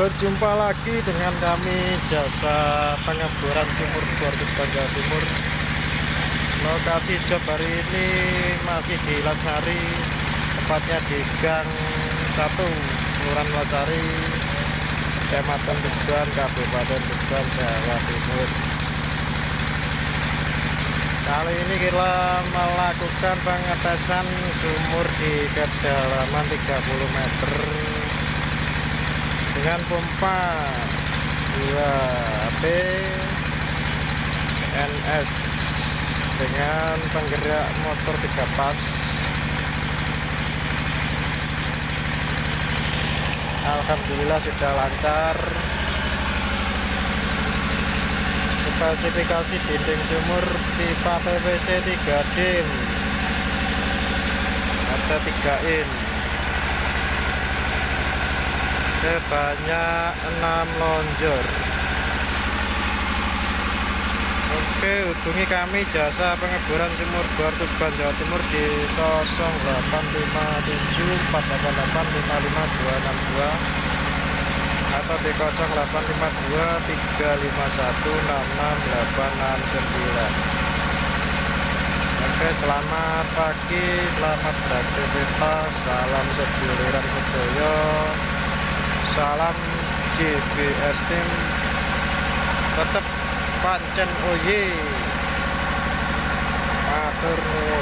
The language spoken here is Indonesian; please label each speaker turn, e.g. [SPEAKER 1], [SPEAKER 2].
[SPEAKER 1] Berjumpa lagi dengan kami jasa pengeboran sumur bor Jawa Timur. Lokasi job hari ini masih di Lasari, tepatnya di Gang 1, Kelurahan Lasari, Kecamatan Tuban, Kabupaten Tuban, Jawa Timur. Kali ini kita melakukan pengetesan sumur di kedalaman 30 meter dengan pompa. 2 P. NS dengan penggerak motor 3 pas. Alhamdulillah sudah lancar. Spesifikasi dinding sumur pipa PVC 3 dim ada 3 in sebanyak 6 lonjor. Oke hubungi kami jasa pengeboran sumur bor Tuban Jawa Timur di 0857 atau di 0852 Oke selamat pagi selamat beraktivitas salam sedoyo salam GBS Team tetap pancen oye matur nuwun